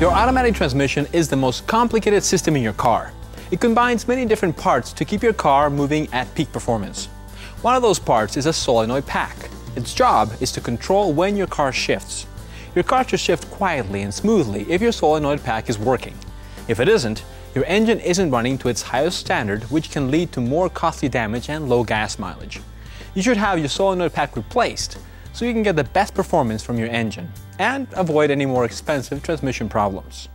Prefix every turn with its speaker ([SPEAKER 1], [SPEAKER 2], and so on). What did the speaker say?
[SPEAKER 1] Your automatic transmission is the most complicated system in your car. It combines many different parts to keep your car moving at peak performance. One of those parts is a solenoid pack. Its job is to control when your car shifts. Your car should shift quietly and smoothly if your solenoid pack is working. If it isn't, your engine isn't running to its highest standard, which can lead to more costly damage and low gas mileage. You should have your solenoid pack replaced so you can get the best performance from your engine and avoid any more expensive transmission problems.